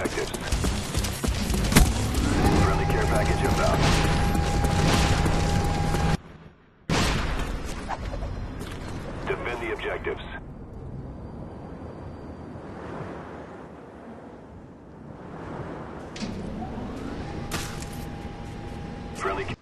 objectives. Friendly care package inbound. Defend the objectives. Friendly